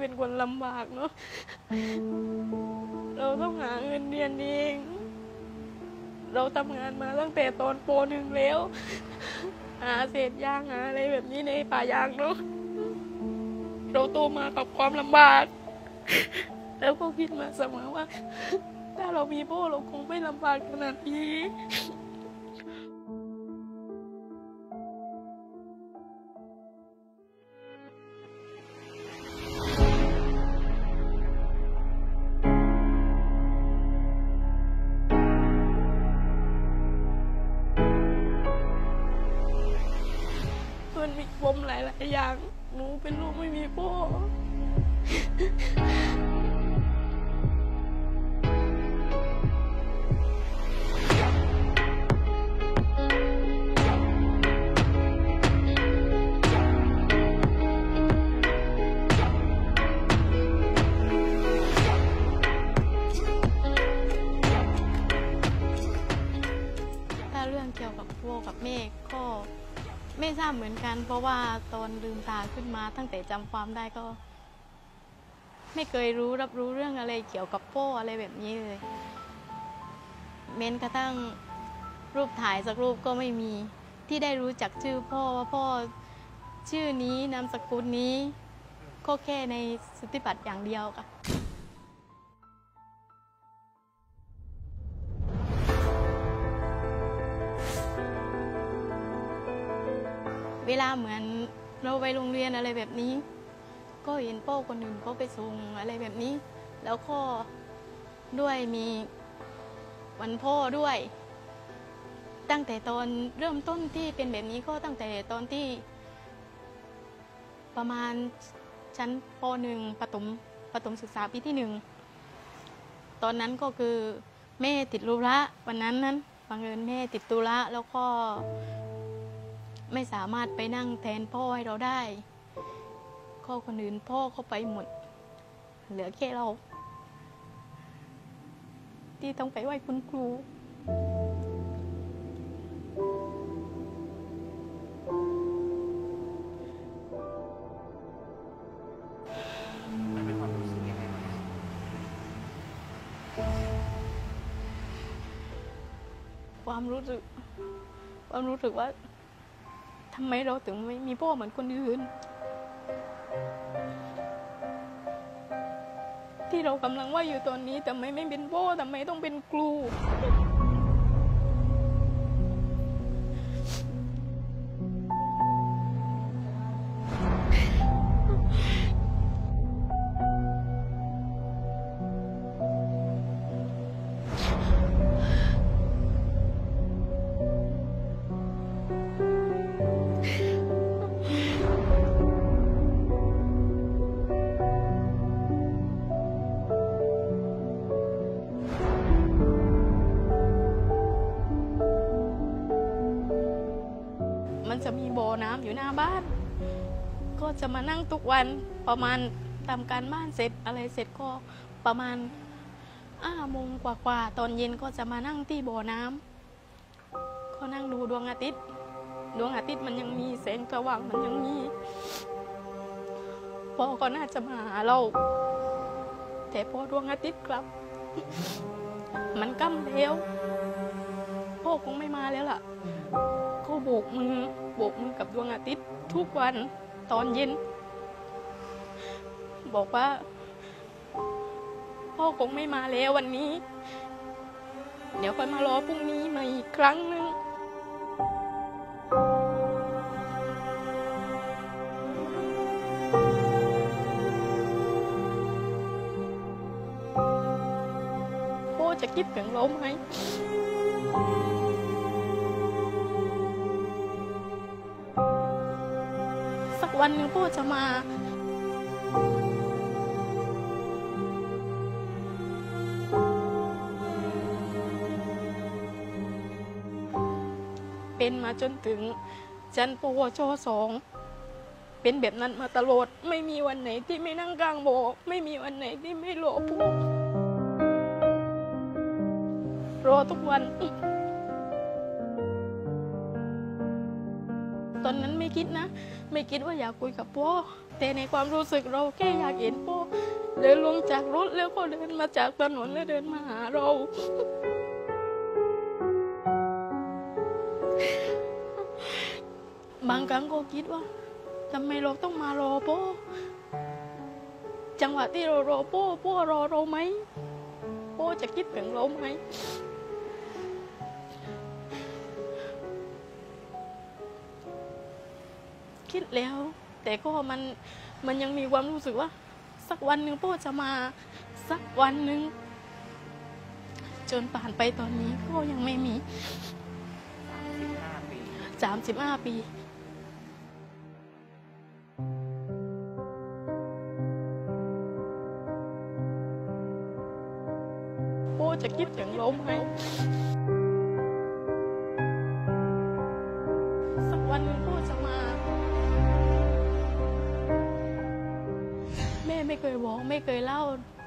เป็นคนลำบากเนาะเราต้องหาเงินเรียนเอง เราทำงานมาตั้งแต่ตอนปหนึ่งแล้ว หาเศษยางหาอะไรแบบนี้ในป่ายางเนาะเราโตมากับความลำบาก แล้วก็คิดมาเสมอว่า ถ้าเรามีพ่อเราคงไม่ลำบากขนาดนี้ อนลืมตาขึ้นมา ตั้งแต่จำความได้ก็ ไม่เคยรู้รับรู้เรื่องอะไรเกี่ยวกับพ่ออะไรแบบนี้เลย เม้นกระทั่งรูปถ่ายสักรูปก็ไม่มีที่ได้รู้จักชื่อพ่อว่าพ่อชื่อนี้นามสกุลนี้ ก็แค่ในสติบัติอย่างเดียวค่ะเวลาเหมือน เราไปโรงเรียนอะไรแบบนี้ ก็เห็นพ่อคนอื่นเขาไปส่งอะไรแบบนี้ แล้วก็ด้วยมีวันพ่อด้วย ตั้งแต่ตอนเริ่มต้นที่เป็นแบบนี้ก็ตั้งแต่ตอนที่ ประมาณชั้นปหนึ่งปฐมปฐมศึกษาปีที่หนึ่งตอนนั้นก็คือแม่ติดธุระวันนั้นนั้นบังเอิญแม่ติดธุระแล้วก็ ไม่สามารถไปนั่งแทนพ่อให้เราได้ข้อคนอื่นพ่อเขาไปหมด เหลือแค่เรา ที่ต้องไปไหว้คุณครูความรู้สึก ความรู้สึกว่า ทำไมเราถึงไม่มีพ่อเหมือนคนอื่น ที่เรากำลังว่าอยู่ตอนนี้ทำไมไม่เป็นพ่อทำไมต้องเป็นครู มานั่งทุกวันประมาณทำการบ้านเสร็จอะไรเสร็จก็ประมาณอ้าโมงกว่าๆตอนเย็นก็จะมานั่งที่บ่อน้ำก็นั่งดูดวงอาทิตย์ ดวงอาทิตย์มันยังมีแสงสว่างมันยังมีพ่อก็น่าจะมาหาเรา แต่พอดวงอาทิตย์กลับ มันก้มแล้วพ่อคงไม่มาแล้วล่ะเขาโบกมือโบกมือกับดวงอาทิตย์ทุกวัน ตอนเย็น บอกว่า พ่อคงไม่มาแล้ววันนี้ เดี๋ยวค่อยมารอพรุ่งนี้มาอีกครั้งหนึ่งพ่อจะคิดถึงเราไหม วันหนึ่งพ่อจะมาเป็นมาจนถึงชั้นปวชสองเป็นแบบนั้นมาตลอดไม่มีวันไหนที่ไม่นั่งกลางโบกไม่มีวันไหนที่ไม่รอพ่อรอทุกวัน คิดนะ ไม่คิดว่าอยากคุยกับพ่อแต่ในความรู้สึกเราแค่อยากเห็นพ่อเดินลงจากรถแล้วก็เดินมาจากถนนแล้วเดินมาหาเรา บางครั้งก็คิดว่าทำไมเราต้องมารอพ่อจังหวะที่เรารอพ่อพ่อรอเราไหมพ่อจะคิดถึงเราไหม คิดแล้ว แต่ก็มันมันยังมีความรู้สึกว่า สักวันหนึ่งพ่อจะมา สักวันหนึ่งจนผ่านไปตอนนี้ก็ยังไม่มี15ปีสามสิบห้าปีโป้จะคิดถึงเราไหม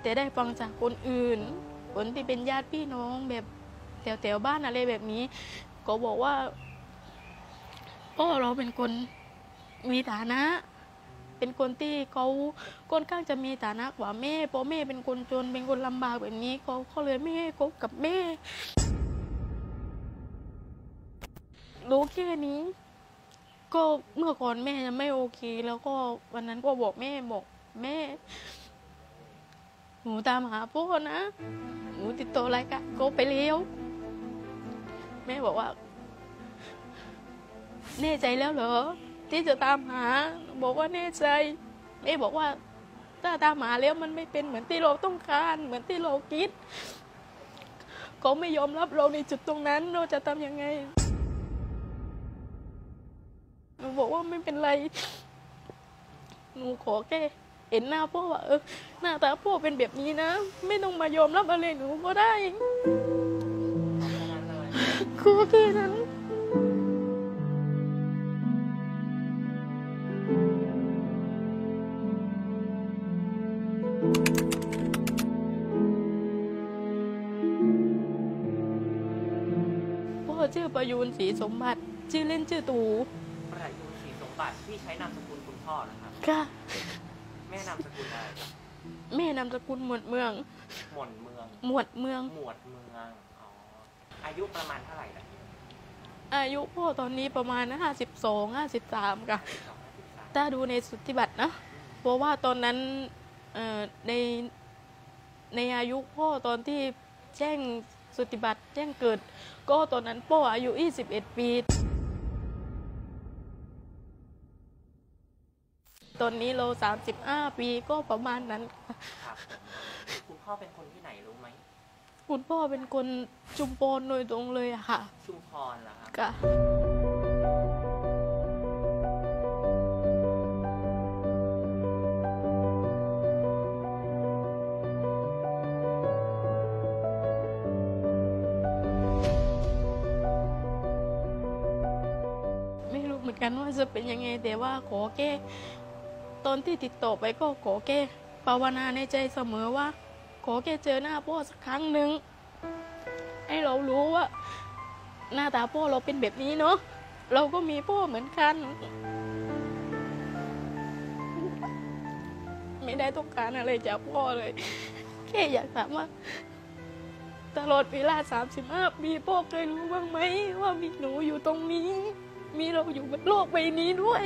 แต่ได้ฟังจากคนอื่น คนที่เป็นญาติพี่น้องแบบแถวๆบ้านอะไรแบบนี้ ก็บอกว่าพ่อเราเป็นคนมีฐานะ เป็นคนที่เขาค่อนข้างจะมีฐานะกว่าแม่เพราะแม่เป็นคนจนเป็นคนลำบากแบบนี้เขาเขาเลยไม่ให้คบกับแม่รู้แค่นี้ ก็เมื่อก่อนแม่ยังไม่โอเค แล้วก็วันนั้นก็บอกแม่บอกแม่ หนูตามหาพ่อนะหนูติดต่อรายการก็ไปเลี้วแม่บอกว่าแน่ใจแล้วเหรอ ที่จะตามหา บอกว่าแน่ใจแม่บอกว่า ถ้าตามหาแล้วมันไม่เป็นเหมือนที่เราต้องการ เหมือนที่เราคิดเขาไม่ยอมรับเราในจุดตรงนั้น เราจะทำยังไงหนูบอกว่าไม่เป็นไร หนูขอแค่ เห็นหน้าพ่อว่าเออหน้าตาพ่อเป็นแบบนี้นะ ไม่ต้องมายอมรับอะไรหนูก็ได้เอาแค่นั้นเลยขอแค่นั้นพ่อชื่อประยูนศรีสมบัติ ชื่อเล่นชื่อตูประยุนศรีสมบัติที่ใช้นามสกุลคุณพ่อนะครับค่ะแม่นามสกุลอะไรแม่นามสกุลหมวดเมือง หม่อนเมืองหมวดเมือง หมวดเมืองอ๋ออายุประมาณเท่าไหร่ล่ะอายุพ่อตอนนี้ประมาณห้าสิบสองห้าสิบสามค่ะ ถ้าดูในสุทธิบัตรนะ เพราะว่าตอนนั้นเอ่อในในอายุพ่อตอนที่แจ้งสุทธิบัตรแจ้งเกิด ก็ตอนนั้นพ่ออายุ 21 ปี ตอนนี้เรา35ปีก็ประมาณนั้นค่ะครับผมคุณพ่อเป็นคนที่ไหนรู้ไหมคุณพ่อเป็นคนจุมพรโดยตรงเลยอะค่ะชุมพรเหรอครับค่ะไม่รู้เหมือนกันว่าจะเป็นยังไงแต่ว่าขอแก้ ตอนที่ติดต่อไปก็ขอแก้ภาวนาในใจเสมอว่า ขอแค่เจอหน้าพ่อสักครั้งหนึ่งให้เรารู้ว่า หน้าตาพ่อเราเป็นแบบนี้เนาะเราก็มีพ่อเหมือนกัน ไม่ได้ต้องการอะไรจากพ่อเลย แค่อยากถามว่า ตลอดเวลา35ปีพ่อเคยรู้บ้างไหม ว่ามีหนูอยู่ตรงนี้ มีเราอยู่บนโลกใบนี้ด้วย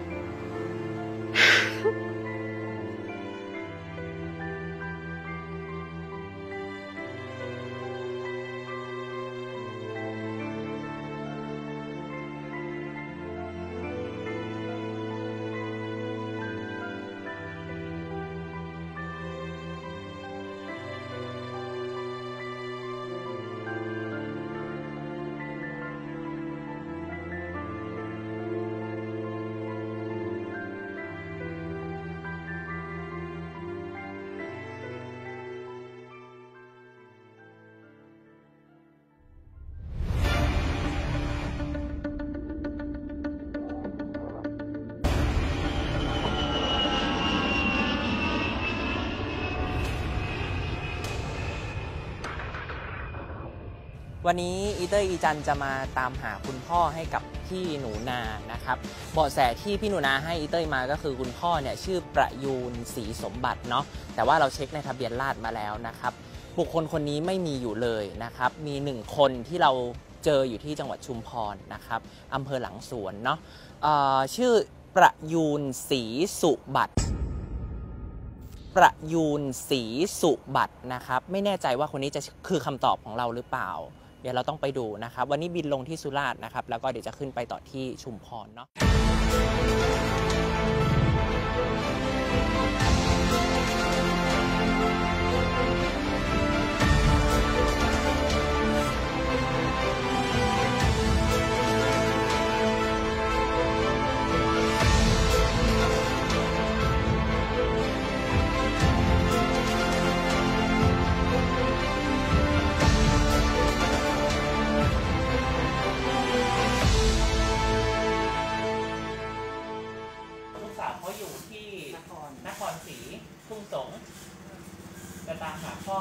วันนี้อีเต้ยอีจันจะมาตามหาคุณพ่อให้กับพี่หนูนานะครับเบาะแสที่พี่หนูนาให้อีเต้ยมาก็คือคุณพ่อเนี่ยชื่อประยูนศรีสมบัติเนาะแต่ว่าเราเช็คในทะเบียนราษฎร์มาแล้วนะครับบุคคลคนนี้ไม่มีอยู่เลยนะครับมีหนึ่งคนที่เราเจออยู่ที่จังหวัดชุมพรนะครับอำเภอหลังสวนเนาะชื่อประยูนศรีสุบัติประยูนศรีสุบัตินะครับ ไม่แน่ใจว่าคนนี้จะคือคำตอบของเราหรือเปล่า เดี๋ยวเราต้องไปดูนะครับ วันนี้บินลงที่สุราษฎร์นะครับ แล้วก็เดี๋ยวจะขึ้นไปต่อที่ชุมพรเนาะ พ่อ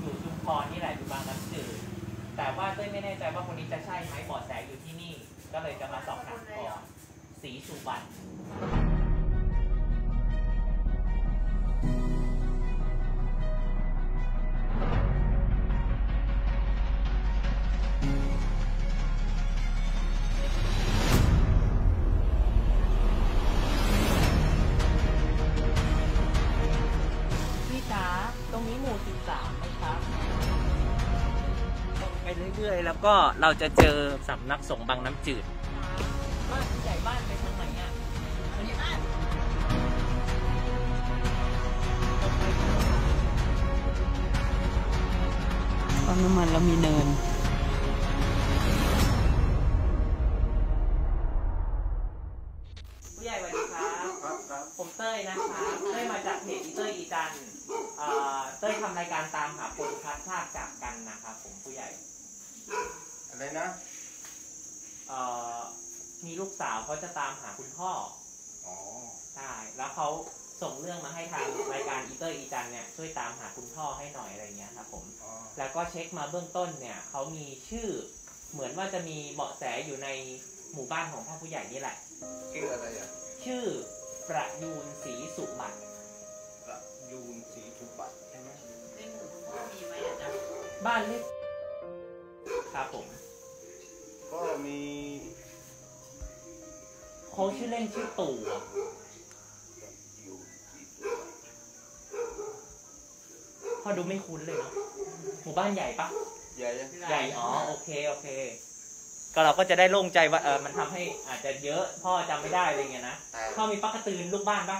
อยู่ชุมพรนี่แหละอยู่บางน้ำจืดแต่ว่าเต้ยไม่แน่ใจว่าคนนี้จะใช่ไหมบอดแสอยู่ที่นี่ ก็เลยจะมาสอบถามก่อนสีสุบัติ ก็เราจะเจอสำนักสงฆ์บางน้ำจืด บ้านใหญ่บ้านไปทางไหนอะปั๊มน้ำมันเรามีเนิน ช็คมาเบื้องต้นเนี่ยเขามีชื่อเหมือนว่าจะมีเบาะแสอยู่ในหมู่บ้านของพ่อผู้ใหญ่นี่แหละ ชื่ออะไรอะชื่อประยูนศรีสุบัติประยูนศรีทุบัตใช่ไหมบ้านเลขครับผม ก็มีเขาชื่อเล่นชื่อตู่อะประยูนศรีทุบัตพอดูไม่คุ้นเลยเนาะ หมู่บ้านใหญ่ปะใหญ่ยังใหญ่อ๋อโอเคโอเค ก็เราก็จะได้โล่งใจว่าเออมันทำให้อาจจะเยอะพ่อจำไม่ได้อะไรเงี้ยนะแต่พ่อมีปักกระตือนลูกบ้านปะ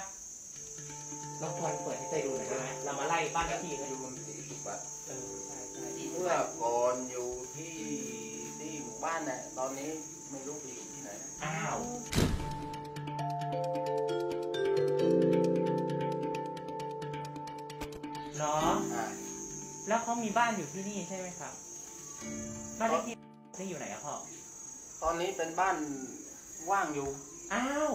รบกวนเปิดให้เตยดูหน่อยได้ไหมเรามาไล่บ้านเลขที่ปกัระนยูนศรีทุบัตเออใช่ใช่เมื่อก่อนอยู่ที่ที่หมู่บ้านน่ะตอนนี้ไม่รู้ไปอยู่ที่ไหนนะอ้าวเนาะอ่า แล้วเขามีบ้านอยู่ที่นี่ใช่ไหมครับบ้านเลขที่นี่อยู่ไหนอะพ่อตอนนี้เป็นบ้านว่างอยู่ อ้าว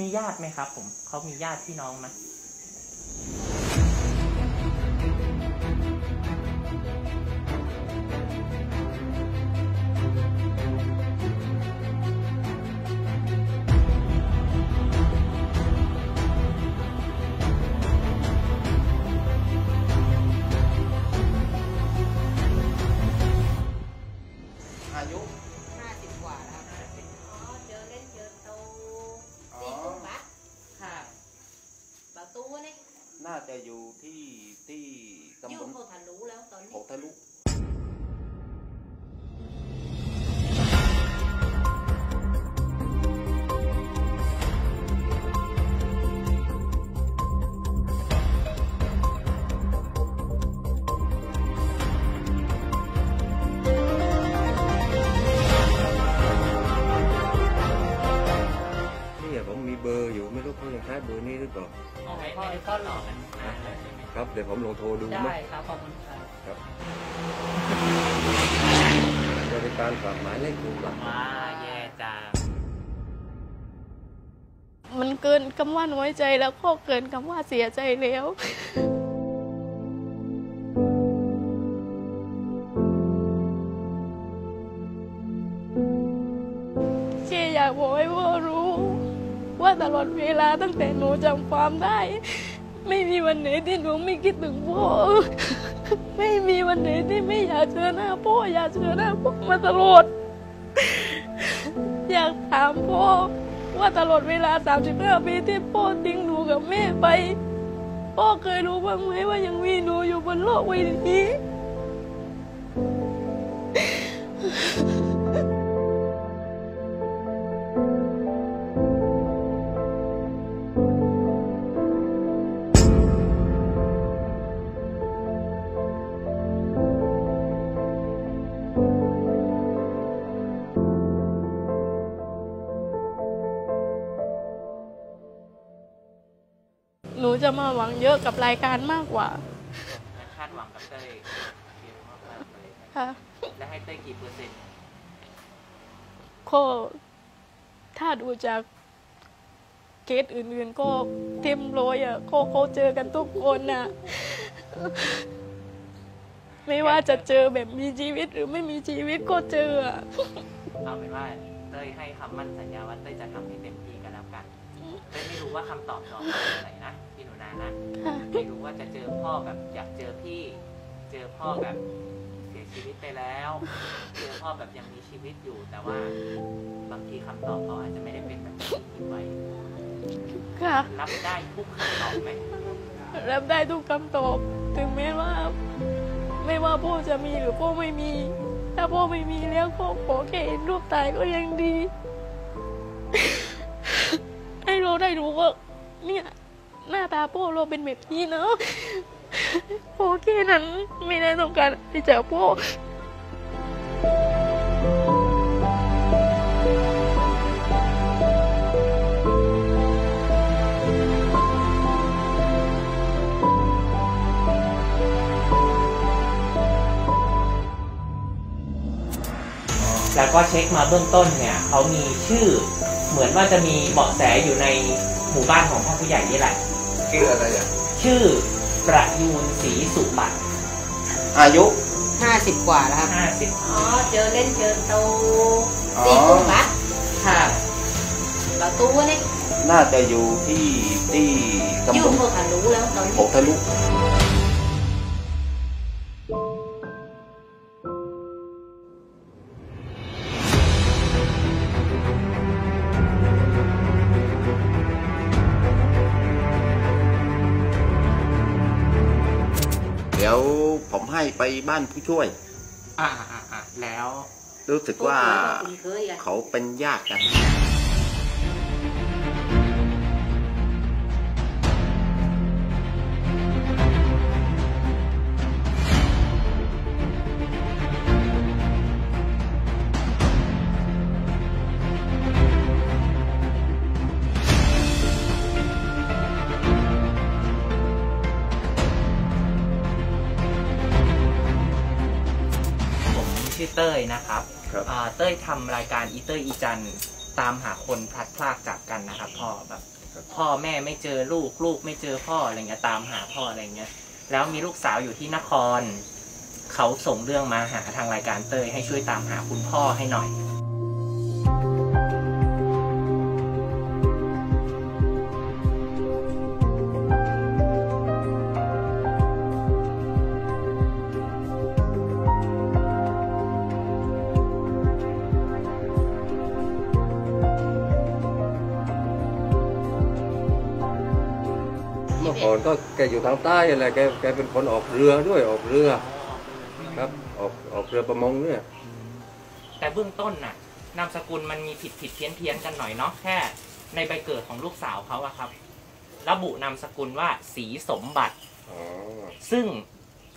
มีญาติไหมครับ ผมเขามีญาติพี่น้องไหม จะอยู่ที่ที่ตำยื่บนลเขาทะลุแล้วตอนโขนี้กทะลุนี่ผมมีเบอร์อยู่ไม่รู้เขายังใช้เบอร์นี้หรือเปล่าโอเคพ่อก็หลอกกันนานเลยใช่ไหม ครับเดี๋ยวผมลองโทรดูได้ไหมครับขอบคุณครับบริการฝากหมายเลขโทรศัพท์ว้าแย่จังแหมมันเกินคำว่าน้อยใจแล้วก็เกินคำว่าเสียใจแล้วเชียอยากบอกให้พ่อรู้ ว่าตลอดเวลาตั้งแต่หนูจำความได้ ไม่มีวันไหนที่หนูไม่คิดถึงพ่อไม่มีวันไหนที่ไม่อยากเจอหน้าพ่ออยากเจอหน้าพ่อมาตลอดอยากถามพ่อว่าตลอดเวลา 35 ปีที่พ่อทิ้งหนูกับแม่ไป พ่อเคยรู้บ้างไหมว่ายังมีหนูอยู่บนโลกใบนี้ จะมาหวังเยอะกับรายการมากกว่าคาดหวังกับเต้ยเยอะมากๆเลยค่ะและให้เต้ยกี่เปอร์เซ็นต์ก็ถ้าดูจากเคสอื่นๆก็เต็มร้อยอะก็เขาเจอกันทุกคนน่ะไม่ว่าจะเจอแบบมีชีวิตหรือไม่มีชีวิตก็เจออะเอาเป็นว่าเต้ยให้คำมั่นสัญญาว่าเต้ยจะทำให้เต็มที่ รู้ว่าคำตอบจะออกมาเป็นอะไรนะพี่หนูนานะไม่รู้ว่าจะเจอพ่อแบบอยากเจอพี่ เจอพ่อแบบเสียชีวิตไปแล้ว เจอพ่อแบบยังมีชีวิตอยู่ แต่ว่าบางทีคำตอบเขาอาจจะไม่ได้เป็นแบบที่คิดไว้ ค่ะ รับได้ทุกคำตอบไหมรับได้ทุกคำตอบ ถึงแม้ว่า ไม่ว่าพ่อจะมีหรือพ่อไม่มี ถ้าพ่อไม่มีแล้วก็ขอแค่เห็นรูปตายก็ยังดีให้ เราได้รู้ว่า เนี่ยหน้าตาพ่อเราเป็นแบบนี้เนาะพอแค่นั้นไม่ได้ต้องการที่จะพ่อแล้วก็เช็คมาเบื้องต้นเนี่ยเขามีชื่อ เหมือนว่าจะมีเบาะแสอยู่ในหมู่บ้านของพ่อผู้ใหญ่นี่แหละ ชื่ออะไรอะชื่อประยูนศรีสุบัติอายุห้าสิบกว่าแล้วครับ ห้าสิบอ๋อ เจอเล่นเจอโตอ๋อตีกุ้งปะค่ะเราตู้นี่น่าจะอยู่ที่ที่ตำยุ่บงลพวกขันรู้แล้วตอนนี้โขกทะลุ ไปบ้านผู้ช่วย อ่าอ่าอ่าแล้ว รู้สึกว่า คุณเคยอะเขาเป็นญาติกัน ต้ยนะครับครับอ่าเต้ยทำรายการอีเต้ยอีจันตามหาคนพลัดพรากจากกันนะครับพ่อแบบพ่อแม่ไม่เจอลูกลูกไม่เจอพ่ออะไรเงี้ยตามหาพ่ออะไรเงี้ยแล้วมีลูกสาวอยู่ที่นคร เขาส่งเรื่องมาหาทางรายการเต้ยให้ช่วยตามหาคุณพ่อให้หน่อย ก่อนก็แกอยู่ทางใต้อะไรแกแกเป็นคนออกเรือด้วยออกเรือครับออกออกเรือประมงเนี่ย แต่เบื้องต้นน่ะนามสกุลมันมีผิดผิดเพี้ยนเพี้ยนกันหน่อยเนาะแค่ ในใบเกิดของลูกสาวเขาอะครับ ระบุนามสกุลว่าสีสมบัติอ๋อซึ่ง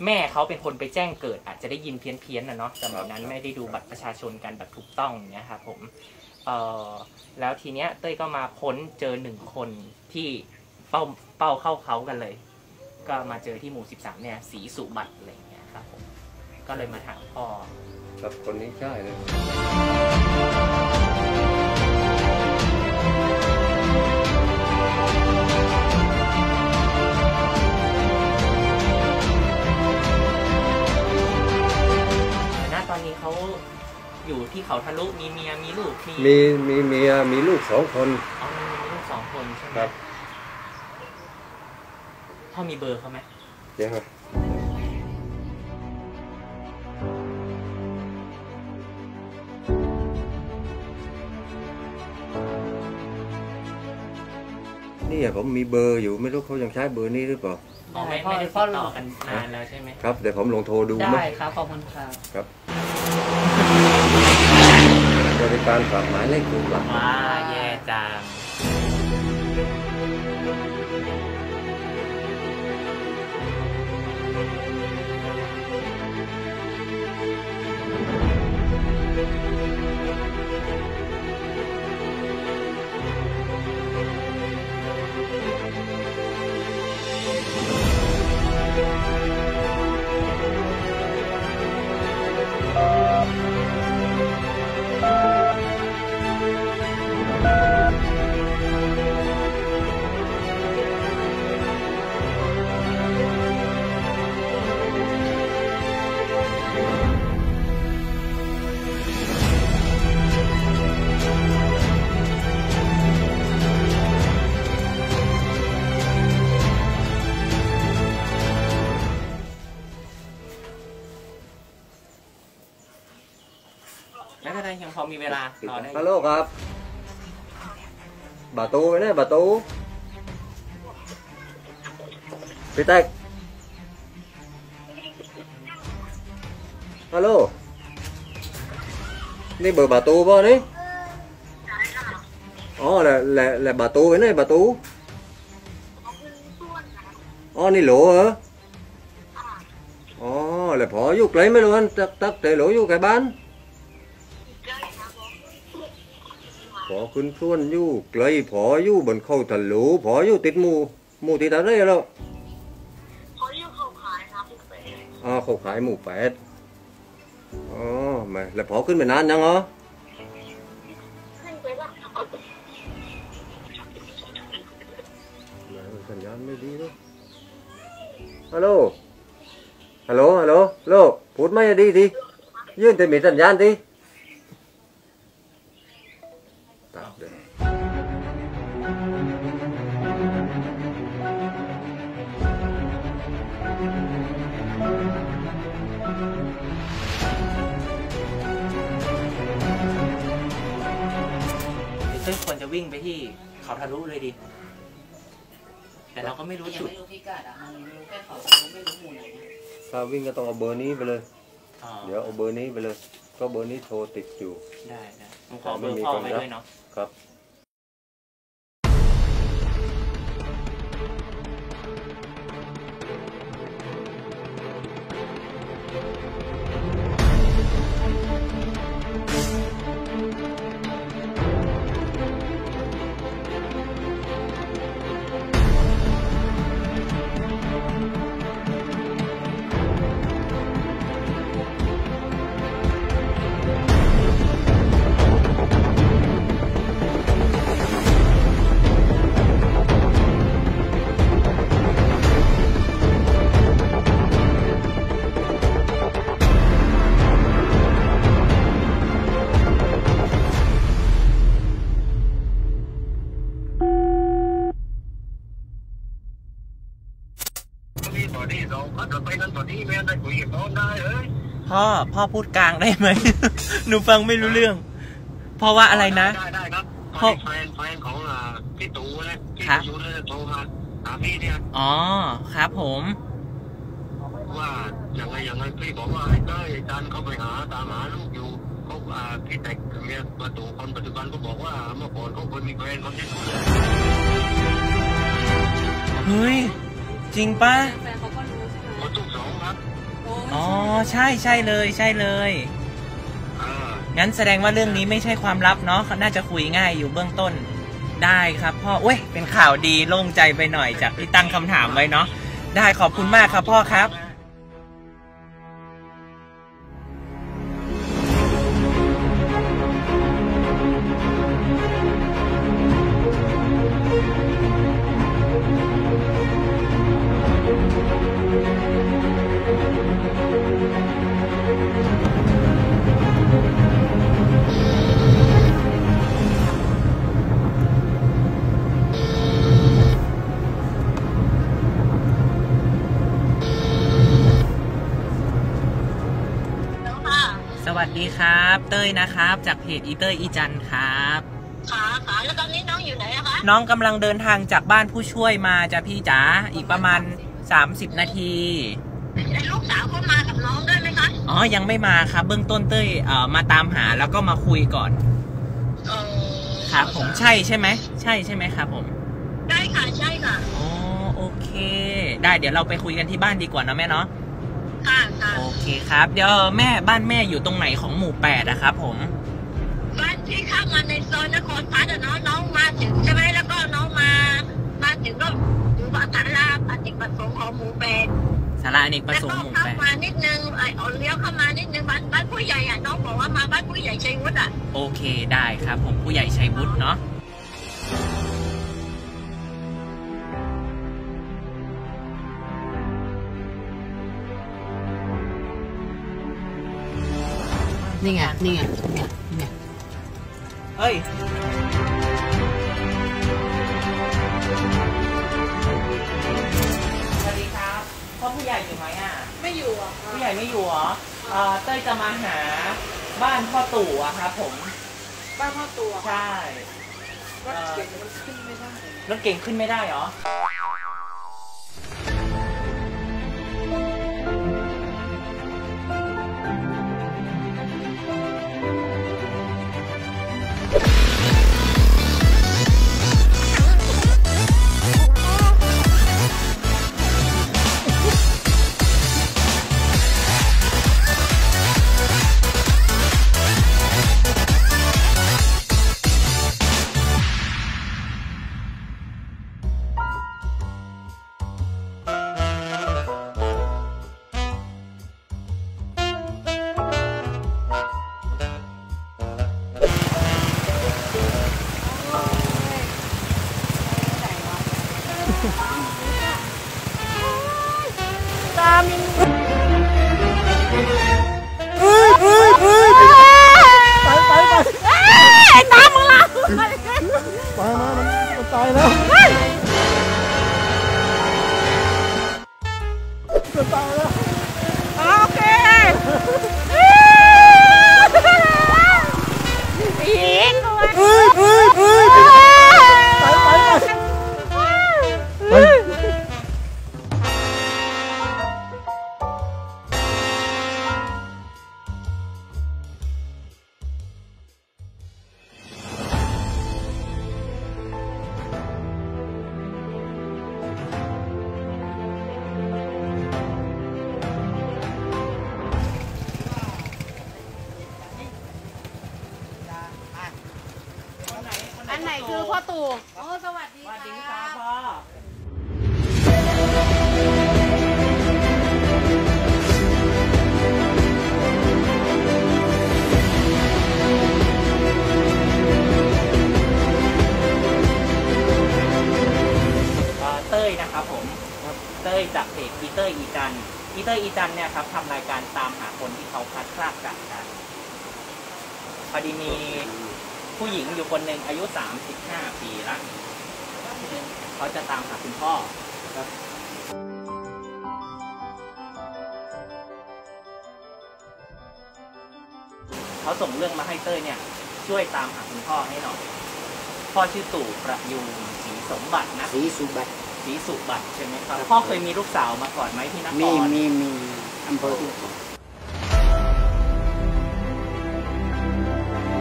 แม่เขาเป็นคนไปแจ้งเกิดอาจจะได้ยินเพี้ยนเพี้ยนๆนะเนาะสมัยนั้นครับไม่ได้ดูบัตรประชาชนกันแบบถูกต้องอย่างเงี้ยครับผมเอ่อแล้วทีเนี้ยเต้ยก็มาค้นเจอหนึ่งคนที่เป้า เป้าเข้าเขากันเลย ก็มาเจอที่หมู่สิบสามเนี่ยสีสุบัตอะไรอย่างเงี้ยครับผมก็เลยมาถามพ่อครับคนนี้ใช่เลยณตอนนี้เขาอยู่ที่เขาทะลุมีเมียมีลูกมีมีมีเมียมีลูกสองคน อ๋อมีลูกสองคนใช่ไหม ครับ พ่อมีเบอร์เขาไหมเดี๋ยวครับนี่อะผมมีเบอร์อยู่ไม่รู้เขายังใช้เบอร์นี้หรือเปล่าอ๋อไม่พ่อไม่ได้ติพ่อดต่อกันนานแล้วใช่ไหมครับเดี๋ยวผมลองโทรดูได้มั้ยครับขอบคุณครับครับ บริการฝากหมายเลขถูกหลัก ว้าแย่จัง มีเวลารอได้ฮัลโหลครับบาตูไปไหนบาตูพี่แท็กฮัลโหลนี่เบอร์บาตูป่ะนี่อ๋อแหละแหละแหละบาตูไปไหนบาตูอ๋อนี่โหลเหรออ๋อแหละพออยู่ไกลไม่รู้อันตักตักแต่โหลอยู่ไกลบ้าน พอขึ้นส่วนอยู่ไกลพออยู่บนเขาทะลุพออยู่ติดหมูหมูติดอะไรแล้วเขาอยู่เขาขายครับพี่เป๊อ๋อเขาขายหมูแปดอ๋อแม่แล้วพอขึ้นไปนานยังเหรอขึ้นไปละแม่สัญญาณไม่ดีเนอะฮัลโหลฮัลโหลฮัลโหลฮัลโหลพูดไม่ดีทียื่นแต่มีสัญญาณทีตามเดี๋ ยวเต้ยควรจะวิ่งไปที่เขาทะลุเลยดิ แต่เราก็ไม่รู้ยังจุด ไม่รู้พิกัดอะมันรู้แค่เขาไม่รู้หมู่ไหนถ้าวิ่งก็ต้องเอาเบอร์นี้ไปเลย อ๋อ เดี๋ยวเอาเบอร์นี้ไปเลย ก็เบอร์นี้โทรติดอยู่ ได้ได้ผมขอเบอร์พ่อไปด้วยเนาะ ค พ่อพ่อพูดกลางได้ไหม หนูฟังไม่รู้เรื่อง เพราะว่าอะไรนะ ได้ได้ครับเพราะแฟนแฟนของอ่าพี่ตู่นะพี่ครับตู่เลยโทรมาหาพี่เนี่ยอ๋อครับผมว่าอย่างไรอย่างไรพี่บอกว่าไอ้เต้ยอาจารย์เขาไปหาตามหาลูกอยู่เขาอ่าพี่แต่เมียประตูคนปัจจุบันก็บอกว่าเมื่อก่อนเขาเคยมีแฟนคนนี้เฮ้ยจริงปะแฟนเขาก็รู้ใช่ไหมคนทุกสองครับโอ้อ๋อใช่ใช่เลยใช่เลยเอองั้นแสดงว่าเรื่องนี้ไม่ใช่ความลับเนาะเขาน่าจะคุยง่ายอยู่เบื้องต้นได้ครับพ่อเว้ยเป็นข่าวดีโล่งใจไปหน่อยจากที่ตั้งคำถามไว้เนาะได้ขอบคุณมากครับพ่อครับ เต้ยนะครับ จากเพจอีเต้ยอีจันครับขาขาแล้วตอนนี้น้องอยู่ไหนอะคะน้องกำลังเดินทางจากบ้านผู้ช่วยมาจ้ะพี่จ๋าอีกประมาณ 30 นาทีลูกสาวเขามากับน้องด้วยไหมคะอ๋อ ยังไม่มาครับ เบื้องต้นเต้ยเอ่อมาตามหาแล้วก็มาคุยก่อน เออครับ ผมใช่ใช่ไหม ใช่ใช่ไหมครับผมได้ค่ะใช่ค่ะ อ๋อโอเค ได้เดี๋ยวเราไปคุยกันที่บ้านดีกว่านะแม่เนาะ ค่ะค่ะโอเคครับเดี๋ยวแม่บ้านแม่อยู่ตรงไหนของหมู่แปดอะครับผมบ้านที่เข้ามาในซอยนครพัฒน์อะเนาะน้องมาถึงใช่ไหมแล้วก็น้องมา มาถึงก็อยู่บ้านตลาดปฏิบัติสงฆ์ของหมู่แปดสาราอเนกประแล้วสงก็ค์หมู่เข้าแปดมานิดนึงไอ้เอาเลี้ยวเข้ามานิดนึงบ้านบ้านผู้ใหญ่อะน้องบอกว่ามาบ้านผู้ใหญ่ชัยวุฒิอะโอเคได้ครับ ผมผู้ใหญ่ชัยวุฒิเนาะ นี่ไงนี่ไง นี่ไง นี่ไงเฮ้ย สวัสดีครับพ่อผู้ใหญ่อยู่ไหมอะ ไม่อยู่อะผู้ใหญ่ไม่อยู่เหรอเอ่อเต้ยจะมาหาบ้านพ่อตู่อะครับผม บ้านพ่อตัวใช่ รถเก๋งมันขึ้นไม่ได้ รถเก่งขึ้นไม่ได้เหรอ พ่อชื่อตู่ประยูนศรีสมบัตินะสีสุบัติศรีสุบัติใช่ไหมครับพ่อเคยมีลูกสาวมาก่อนไหมที่นครมีมีมีอำเภอทุ่งสง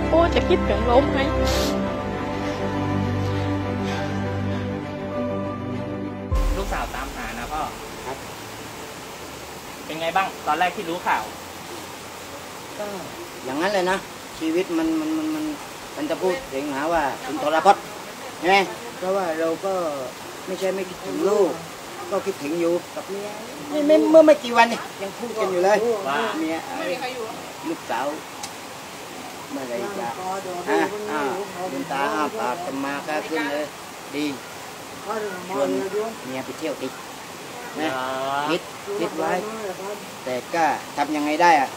โอ้จะคิดถึงล้มไหมลูกสาวตามหานะพ่อครับ เป็นไงบ้างตอนแรกที่รู้ข่าวก็อย่างนั้นเลยนะชีวิตมันมันมันมัน มันจะพูดถึงหาว่าเป็นทรพจน์ใช่ไหมเพราะว่าเราก็ไม่ใช่ไม่คิดถึงลูก ก็คิดถึงอยู่กับเมียไม่ไม่เมื่อไม่กี่วันนี่ยังพูดกันอยู่เลยว่าเมียเอ้ลูกสาวเมื่อไรจะอะอ่าคุณตาอ้าปากกมาค้าขึ้นเลยดีชวนเมียไปเที่ยวอีกนะคิดคิดไว้ แต่ก็ทำยังไงได้อะ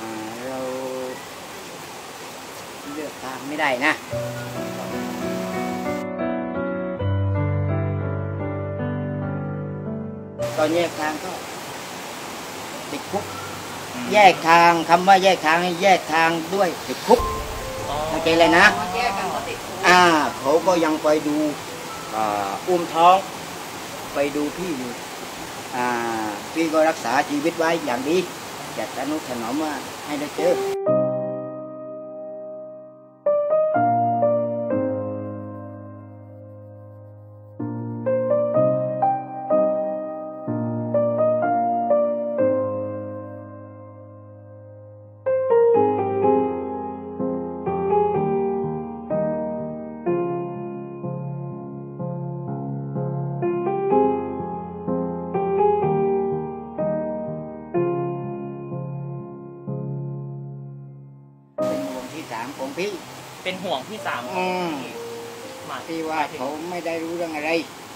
อ่าเรา เลือกทางไม่ได้นะตอนแยกทางก็ติดคุกอืแยกทางคำว่าแยกทางให้แยกทางด้วยติดคุกอ๋อโอเคเลยนะ แยกกันก็ติดคุกอ่า เขาก็ยังไปดูอ่าอุ้มท้อง ไปดูพี่อยู่อ่าพี่ก็รักษาชีวิตไว้อย่างดีจัดอนุถนอมว่าให้ได้เจอ ห่วงพี่สามอืมหมายที่ว่าเขาไม่ได้รู้เรื่องอะไร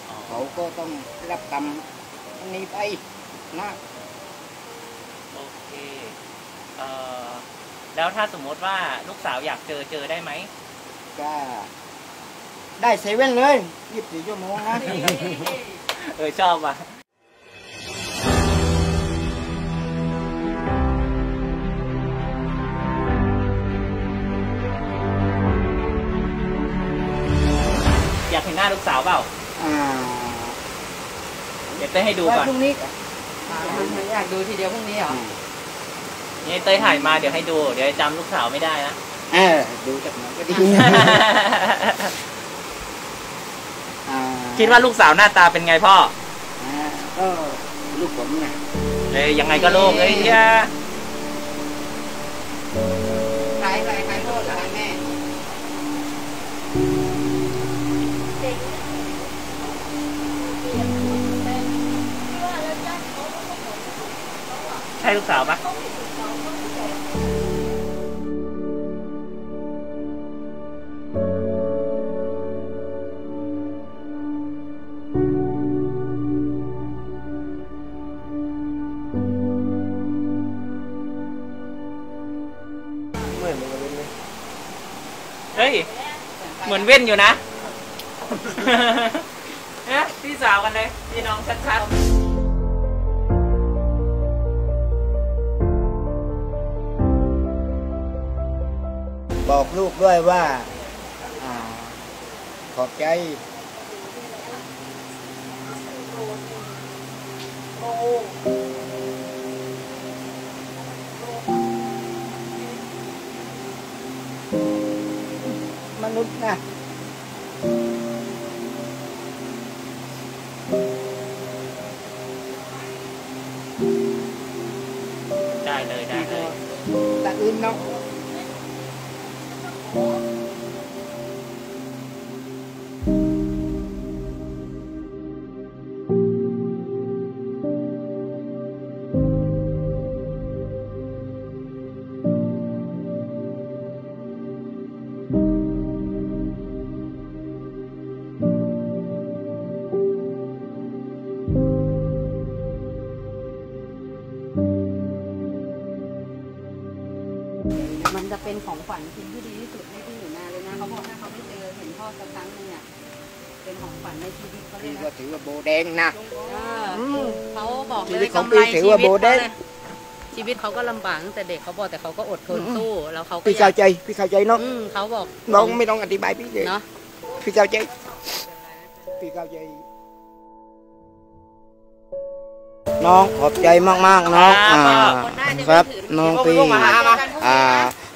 อ๋อเขาก็ต้องรับกรรมอันนี้ไปนะโอเคเอ่อแล้วถ้าสมมติว่าลูกสาวอยากเจอเจอได้ไหมก็ได้เซเว่นเลยยี่สิบสี่ชั่วโมงนะ เออชอบว่ะ นหน้าลูกสาวเปล่า อ่าเดี๋ยวเต้ยให้ดูก่อนพรุ่งนี้มันอยากดูทีเดียวพรุ่งนี้เหรอนี่เต้ยถ่ายมาเดี๋ยวให้ดู เดี๋ยวจำลูกสาวไม่ได้นะ เออดูจากไหนก็ดีอ่าคิดว่าลูกสาวหน้าตาเป็นไงพ่ออ่าก็ลูกผมนะเอ้ยยังไงก็ลูกเอ้ยเฮีย ช่ลูกสาวปะไม่เหมือนกันเลยเฮ้ย เหมือนเว้นอยู่นะเอ๊ะพี่สาวกันเลย พี่น้องชัดๆ บอกลูกด้วยว่าอ่าขอบใจมนุษย์นะได้เลยได้เลยตะอื่นเนาะ ถืชีอวิว่าตโบเขาเด้งเลยชีวิตเขาก็ลำบากตั้งแต่เด็กเขาบอกแต่เขาก็อดทนสู้แล้วเขาก็พี่อเข้ายากใจพี่เข้าใจเนาะอืมเขาบอกน้องไม่ต้องอธิบายพี่เลยเนาะพี่เข้าใจพี่เข้าใจ น้องขอบใจมากๆน้องครับอ่าครับน้องพี่อ่า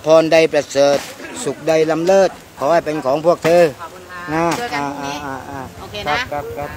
พรใดประเสริฐสุขใดลำเลิศขอให้เป็นของพวกเธอขอบคุณค่ะนะเจอกันพรุ่งนี้อ่าอ่าโอเคครันะบครับครับ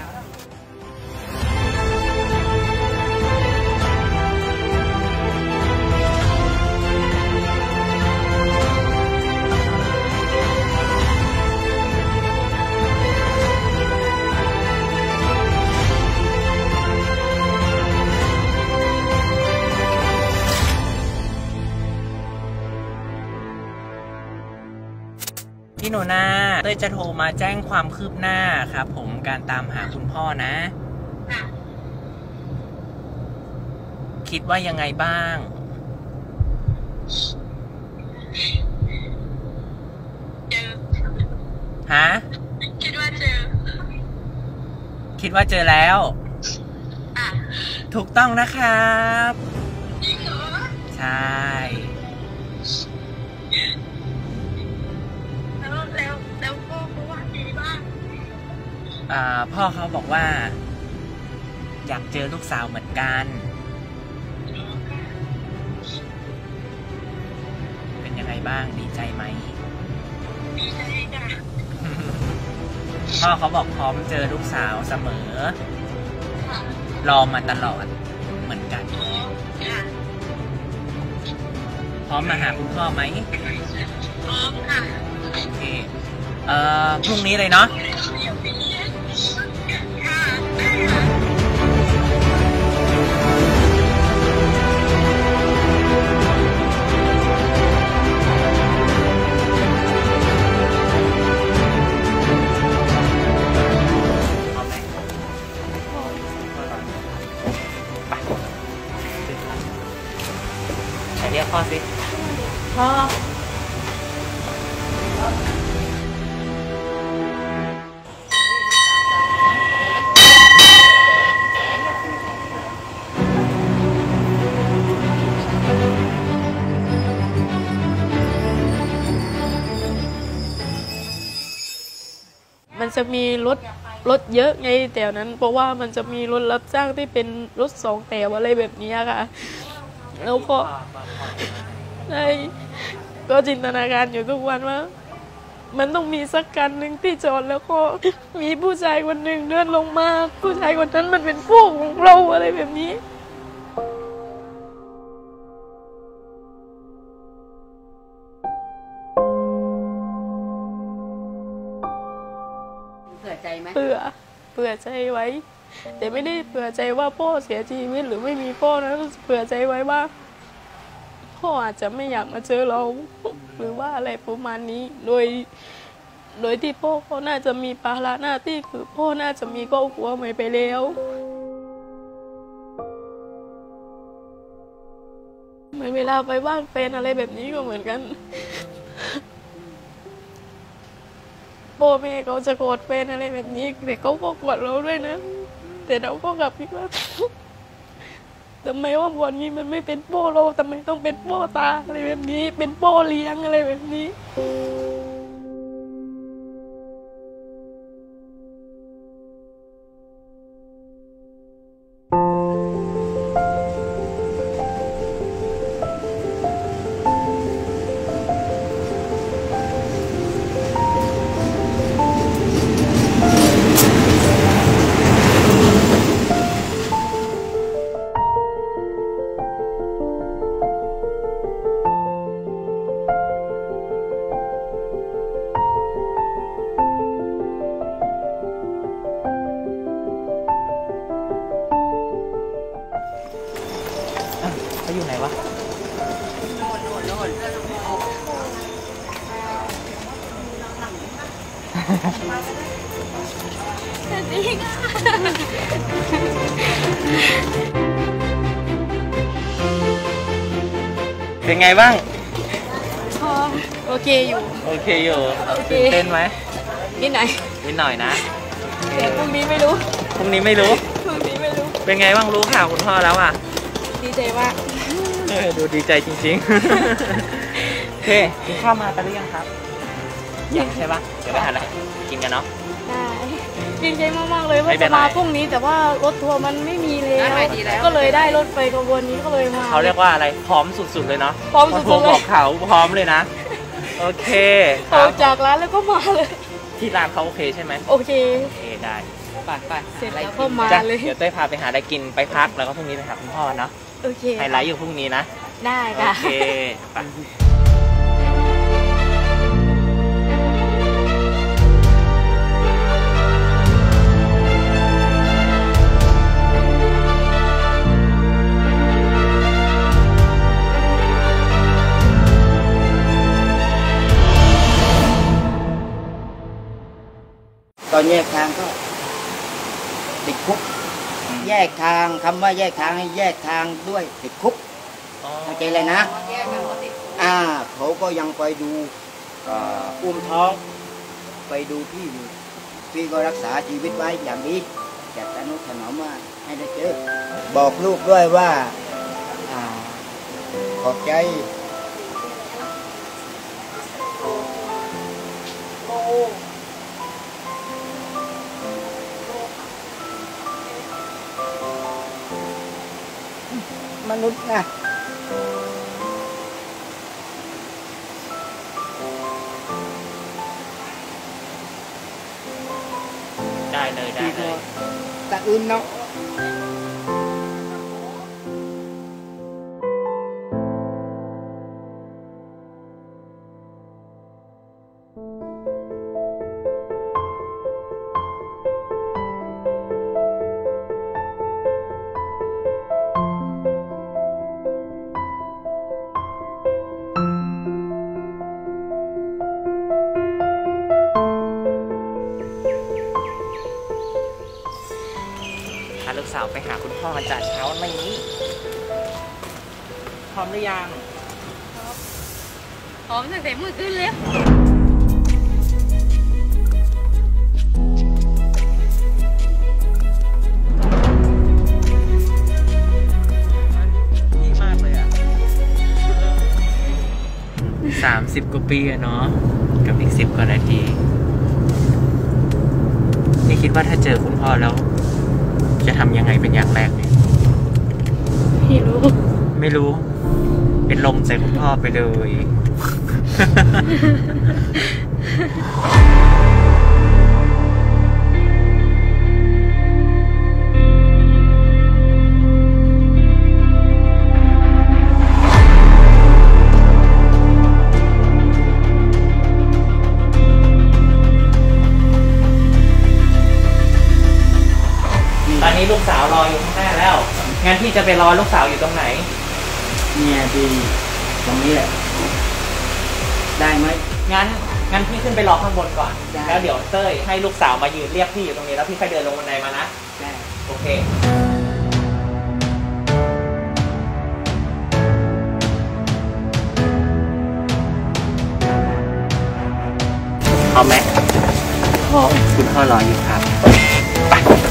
เต้ยจะโทรมาแจ้งความคืบหน้าครับผมการตามหาคุณพ่อนะคิดว่ายังไงบ้างฮะ คิดว่าเจอคิดว่าเจอแล้วถูกต้องนะครับ จริงเหรอใใช่ พ่อเขาบอกว่า อยากเจอลูกสาวเหมือนกัน เป็นยังไงบ้างดีใจไหมดีใจจ้ะพ่อเขาบอกพร้อมเจอลูกสาวเสมอ รอมาตลอดเหมือนกันค่ะพร้อมมาหาคุณพ่อไหมพร้อมค่ะโอเคเอ่อพรุ่งนี้เลยเนาะ ค่ จะมีรถรถเยอะไงแถวนั้น เพราะว่ามันจะมีรถรับจ้างที่เป็นรถสองแถวอะไรแบบนี้ค่ะ แล้วก็ใช่ก็จินตนาการอยู่ทุกวันว่า มันต้องมีสักกันหนึ่งที่จอดแล้วก็มีผู้ชายคนหนึ่งเดินลงมา ผู้ชายคนนั้นมันเป็นพวกของเราอะไรแบบนี้ เผื่อใจไว้ แต่ไม่ได้เผื่อใจว่าพ่อเสียชีวิตหรือไม่มีพ่อนะเผื่อใจไว้ว่าพ่ออาจจะไม่อยากมาเจอเรา หรือว่าอะไรประมาณนี้โดย โดยที่พ่อเขาน่าจะมีภาระหน้าที่คือพ่อน่าจะมีครอบครัวใหม่ไปแล้วเหมือนเวลาไปบ้านแฟนอะไรแบบนี้ก็เหมือนกัน พ่อแม่เขาจะโกรธแฟนอะไรแบบนี้แต่เขาก็โกรธเราด้วยนะ แต่เราก็กลับคิดว่าทำไมว่าวันนี้มันไม่เป็นโป้เราทำไมต้องเป็นโป้ตาอะไรแบบนี้ เป็นโป้เลี้ยงอะไรแบบนี้ ไงบ้างพ่อโอเคอยู่ โอเคอยู่โอเคตื่นเต้นไหมนิดหน่อยนิดหน่อยนะแต่พรุ่งนี้ไม่รู้พรุ่งนี้ไม่รู้พรุ่งนี้ไม่รู้ เป็นไงบ้างรู้ข่าวคุณพ่อแล้วอะ ดีใจมากเออดูดีใจจริงๆโอเคกินข้าวมากันหรือยังครับยังใช่ปะเดี๋ยวไปหาอะไรกินกันเนาะ ได้ดีใจมากๆเลยว่าไม่เป็จะนไร มาพรุ่งนี้แต่ว่ารถทัวร์มันไม่มีแล้ว ได้ดีแล้ว ก็เลยได้รถไฟขบวนนี้ก็เลยมา เขาเรียกว่าอะไรพร้อมสุดๆเลยเนาะพร้อมสุดๆโทรเลยบอกเขาพร้อมเลยนะ โอเคคอรัอบกจากร้านแล้วก็มาเลย ที่ร้านเขาโอเคใช่ไหมโอเค โอเคได้ไปไปเสร็จแล้วก็มาจ้ะเลย เดี๋ยวเต้ยพาไปหาอะไรกินไปพักแล้วก็พรุ่งนี้ไปหาคุณพ่อเนาะโอเคไฮไลท์อยู่พรุ่งนี้นะได้โอค่ะ เคไป อนแยกทางก็ติดคุก แยกทางคำว่าแยกทางให้แยกทางด้วยติดคุกเข้าใจเลยนะอ่าเขาก็ยังไปดูเอ่ออุ้มท้อง ไปดูพี่อยู่พี่ก็รักษาชีวิตไว้อย่างดีจัดอนุถนอมว่าให้ได้เจอ บอกลูกด้วยว่าอ่าขอบใจ มนุษย์นะได้เลยได้เลยตะอื่นเนาะ ไปเลยตอนนี้ลูกสาวรออยู่ข้างหน้าแล้ว งั้นพี่จะไปรอลูกสาวอยู่ตรงไหน เนี่ยดี ตรงนี้แหละ ได้ไหม งั้นงั้นพี่ขึ้นไปรอข้างบนก่อน ได้ แล้วเดี๋ยวเต้ยให้ลูกสาวมายืนเรียกพี่อยู่ตรงนี้แล้วพี่ค่อยเดินลงบันไดมานะ ได้ โอเค พร้อมไหมพร้อมคุณพ่อรออยู่ครับเรี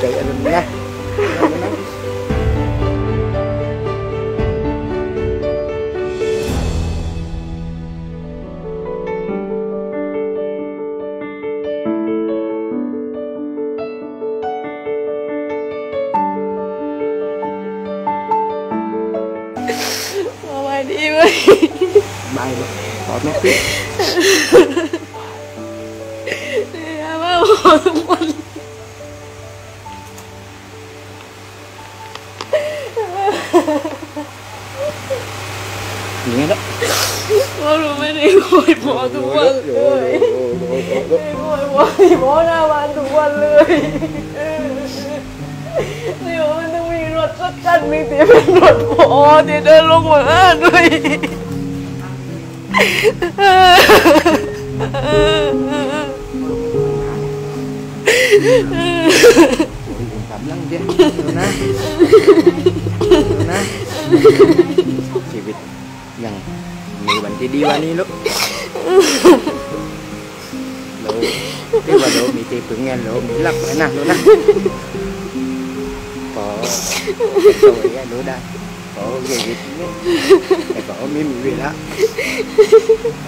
โด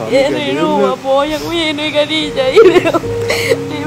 ขอเอ๊ะไม่ในเกินรู้เรื่องว่าโปยังมีในก็ดีใจแล้วนี่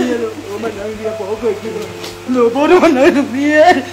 นี่เลยพอนังวิ่งอยู่บ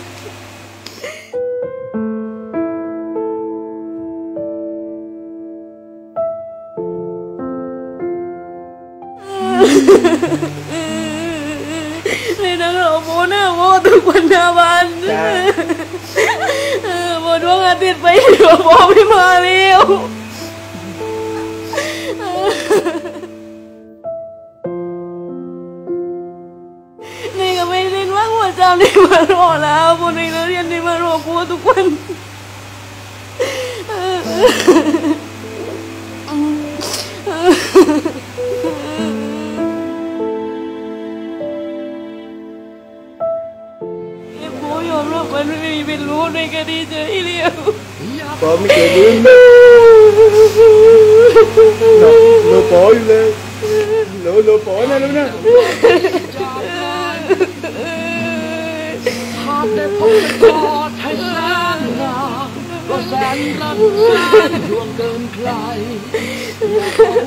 ได้พบกันกอดให้แสนนานก็แสนรักแสนดวงเกินใคร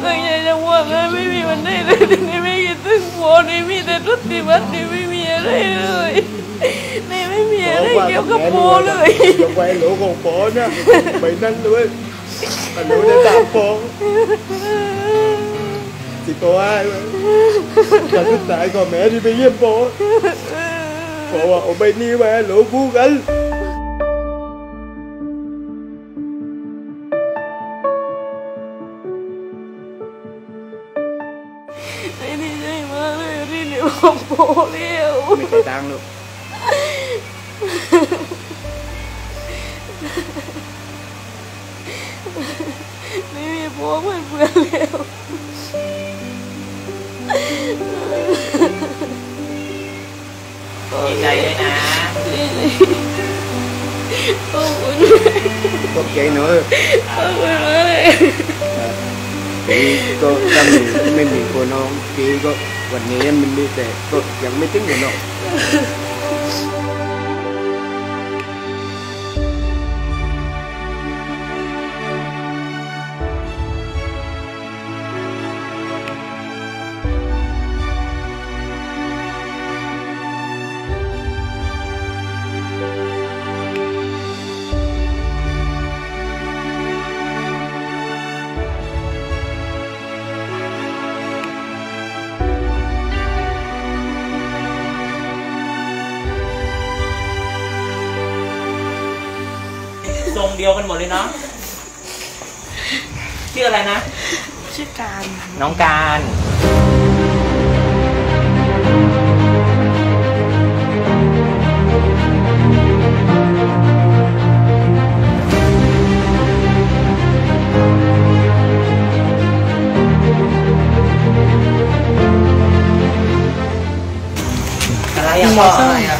ตั้งใจจะว่าไงไม่มีวันไหนเลยนี่ไม่คิดถึงโบนี่มีแต่รุติบัตนี่ไม่มีอะไรเลยนี่ไม่มีอะไรเกี่ยวกับโบเลยยกไว้หนูของปอนะไปนั่นเลยหนูได้ตามปอสิปอให้ไว้การสุดท้ายก็แม่ที่ไปเยี่ยมปอ เพราะว่าเอาใบนี้ไว้ให้หนูคู่กันไอ้นี่ใจมากเลยที่เหนียวของโบเลี้ยวไม่ใช่ตังค์ลูกไม่มีโบเหมือนเพื่อนแล้วดี ก็ถ้ามีไม่มีคนน้องปีก็วันนี้มันมีแต่ก็ยังไม่ถึงอยู่เน เดียวกันหมดเลยเนาะชื่ออะไรนะ ชื่อการน้องการอะไรอะพ่อ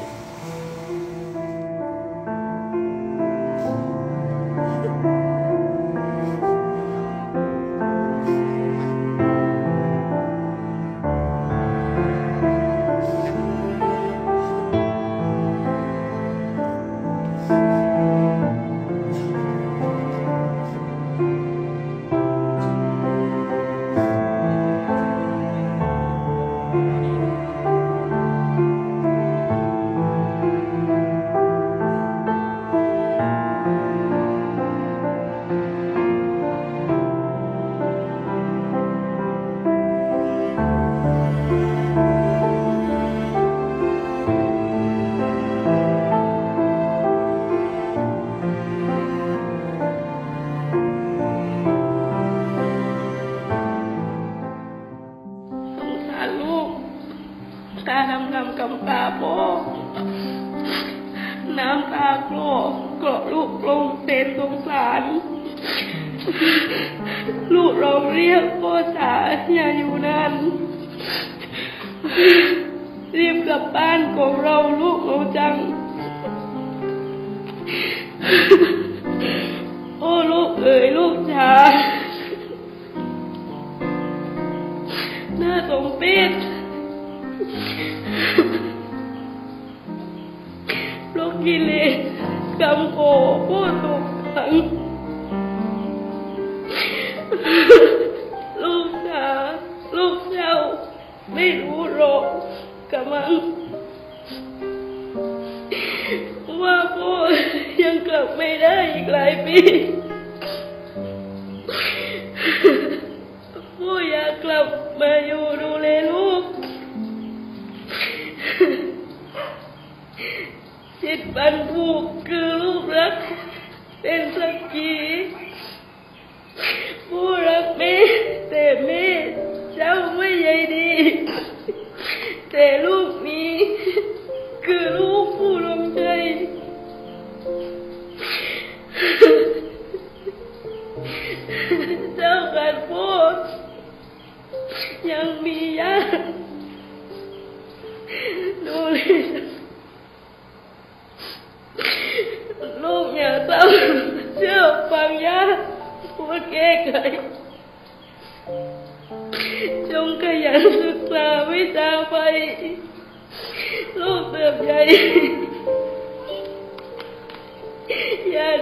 ตาดำดำกำตาพ่น้ำตาโกรกรอกลูกลงเต็มสงสาร ลูกเราเรียกพ่อจ๋าอย่าอยู่นั่นรีบกลับบ้านของเราลูกเราจัง โอ้ลูกเอ๋ยลูกจ๋าำโกผู้ถูกขังลูกจ๋าลูกเจ้าไม่รู้หรอกกำลังว่าพ่อยังกลับไม่ได้อีกหลายปี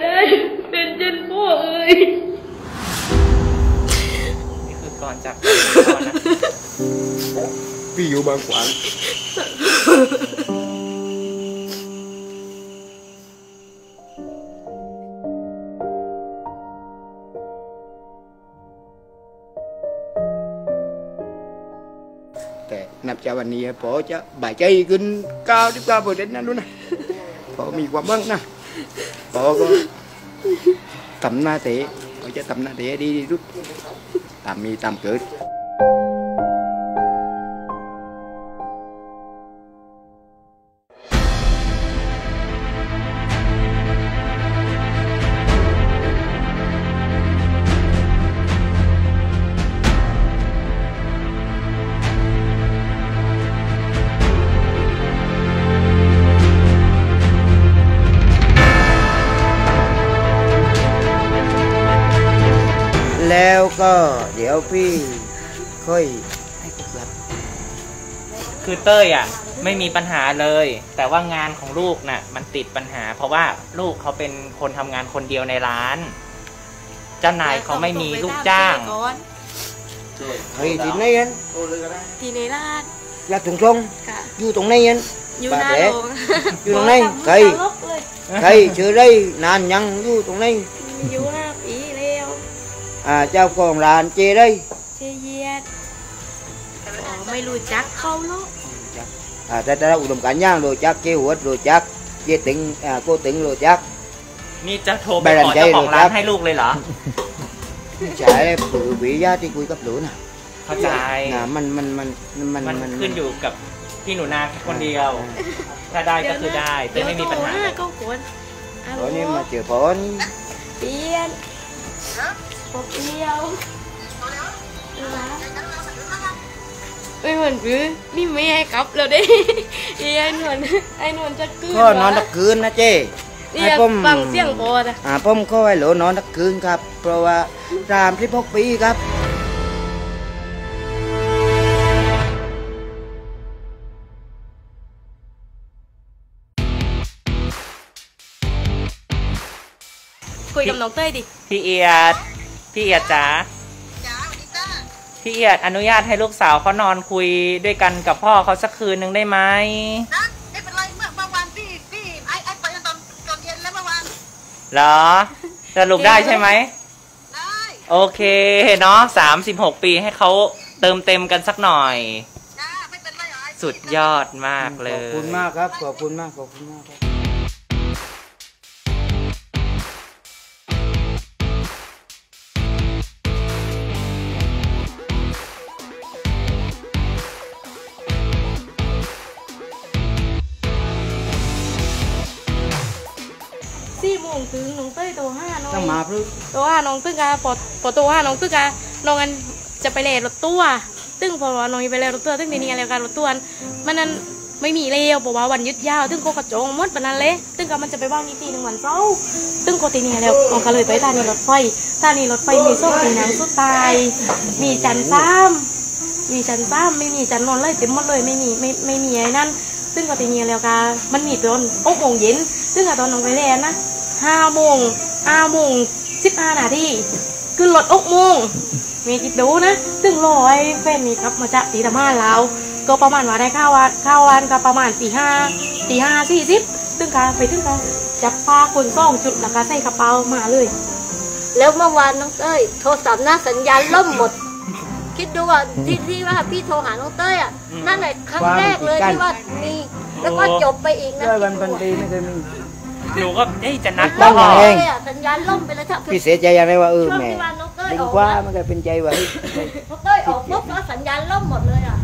ได้เป็นเช่นพ่อเอ่ยนี่คือก่อนจากก่อนนะพี่อยู่บางขวางแต่นับจากวันนี้พอจะบ่ายใจขึ้นก้าวที่ก้าวเปอร์เซ็นต์นั่นนู้นนะพอมีความมั่งนะ พอก็ทำหน้าเตะพอจะทำ ยอะไม่มีปัญหาเลย แต่ว่างานของลูกน่ะมันติดปัญหา เพราะว่าลูกเขาเป็นคนทำงานคนเดียวในร้าน เจ้านายเขาไม่มีลูกจ้างเฮ้ยที่ไหนยันทีในราชรักถึงตรงค่ะอยู่ตรงไหนยันอยู่ bà หน้า bé โรงอยู่ตรงไหนใครลบเลยใครชื่อไรนานยังอยู่ตรงไหนอยู่ห้าปีแล้วอ่าเจ้าของร้านเจได้เจเยียดอ๋อไม่รู้จักเขาหรอกอ่า แต่แต่อุดมการณ์ย่างโรจักเจหัวโรจักเจตึงอ่าโกตึงโรจักนี่จะโทรไปใบรัขนอใจเจ้าของร้าเลยครันบให้ลูกเลยเหรอใช่ปือวิญาที่คุยกับหนูน่ะเข้าใจน่ะมันมันมันมันมันขึ้นอยู่กับพี่หนูนาแค่คนเดียว ถ้าได้ก็คือได้เต้ยไม่มีปัญหาเดี๋ยวโทรก็กวนอะตอนนี้มาเจอพอนี่เปลี่ยนพอเปลี่ยว ไม่เหมือนคือนี่ไม่ให้กลับแล้วเด้ไอ้นวลไอ้นวลจะกลืนก็นอนตะคืนนะเจ้เนี่ให้ยผมฟังเสียงพอนะอ่าผมก็ให้โหลนอนตะคืนครับ เพราะว่าตามที่พกปีครับคุยกับน้องเต้ยดิ พี่เอียด พี่เอียดจ๋า พี่เอียดอนุญาตให้ลูกสาวเขานอนคุยด้วยกันกับพ่อเขาสักคืนหนึ่งได้ไหมนะไม่เป็นไรเมื่อเมื่อวานพี่พี่ไอ้ไอ้ไปตอนตอนเย็นแล้วเมื่อวานเหรอสรุปได้ใช่ไหมได้โอเคเนาะสามสิบหกปีให้เขาเติมเต็มกันสักหน่อยจ้าไม่เป็นไรหรอกไอ้สุดยอดมากเลขอบยคุณมากครับ ขอบคุณมาก ขอบคุณมากครับ พรึตัวว่าน้องตึ้งกะพอพอตัวว่าน้องตึ้งกะน้องอันจะไปเลรถตัวตึ้งพอว่าน้องไปเลรถตัวตึ้งทีนี้อะไรกันรถตัวอันมันนั้นไม่มีเลวเพราะว่าวันยุดยาวตึ้งก็กระจงมดปนนั้นเลยตึ้งก็มันจะไปว่างอีกทีหนึ่งวันเสาร์ตึ้งก็ทีนี้แล้วน้องก็เลยไปสถานีรถไฟสถานีรถไฟมีโซ่ปีนังสุดตาย มีจันทร์ซ้ำมีจันทร์ซ้ำไม่มีจันทร์นอนเลยเต็มหมดเลยไม่มีไม่ไม่มีไอ้นั่นตึ้งก็ทีนี้แล้วกะมันมีตอนอกโมงเย็นตึ้งก็ตอนน้องไปเรียนนะห้าโมง ห้าโมงสิบห้านาทีขึ้นรถอกโมงมีคิดดูนะซึ่งรอไอ้แฟนนี่ครับมาจากตีธรรมาเราวก็ประมาณว่าได้ข้าววันข้าววันก็ประมาณตีห้าตีห้าสี่สิบซึ่งการไปถึงการจับปลาคนซ่องจุดแล้วก็ใส่กระเป๋ามาเลย แล้วเมื่อวานน้องเต้ยโทรศัพท์หน้าสัญญาณล่มหมด คิดดูว่าที่ที่ว่าพี่โทรหาน้องเต้ยอะนั่นแหละครั้งแรกเลยที่ว่ามีแล้วก็จบไปอีกนะด้วยวันพันปีไม่เคยมี หนูก็เอ้ยจะนัดตั้งเลเองยอะสัญญาณล่มไปแล้วถ้าพี่เสียใจอะไรว่าเออช่วงแม่ที่ว่าน้องเต้ยดีออกกว่านะมันก็เป็นใจว่าเฮ้ยน้องเต้ยออกปุ๊บแล้วสัญญาณล่มหมดเลยอะ